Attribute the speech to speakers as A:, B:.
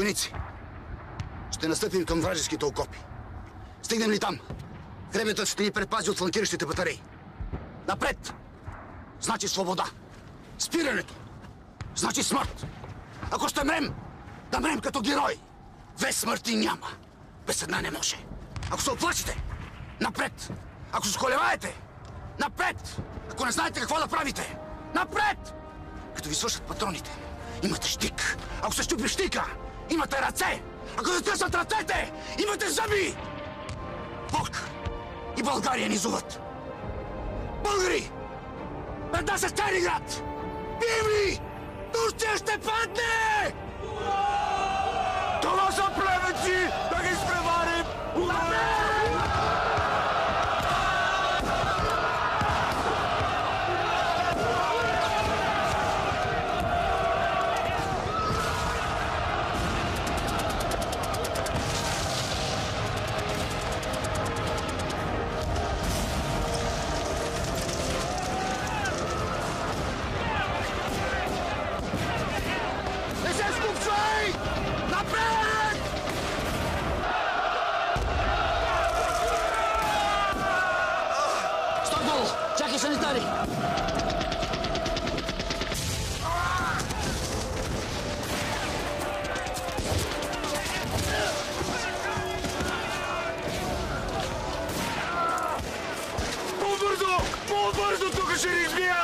A: Войници, ще настъпим към вражеските окопи. Стигнем ли там? Хребетът ще ни предпази от фланкиращите батареи. Напред! Значи свобода. Спирането. Значи смърт. Ако ще мрем, да мрем като герой. Без смърти няма. Без една не може. Ако се оплачете, напред. Ако се сколеваете, напред. Ако не знаете какво да правите, напред. Като ви свършат патроните, имате щик. Ако се щупи щика, имате ръце. Ако се късат ръцете, имате зъби. Бог и България ни зоват. Българи! Пред нас е Сталинград! Бием Турция ще падне! Чакай санитари!
B: По-бързо! По-бързо! Тук ще ни избият!